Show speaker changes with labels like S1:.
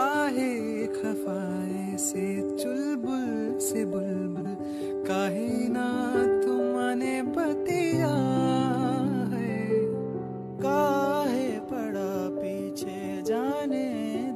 S1: काहे खफाए से चुलबुल से बुलबुल? काहे ना तुमने बतिया है?
S2: काहे पड़ा पीछे जाने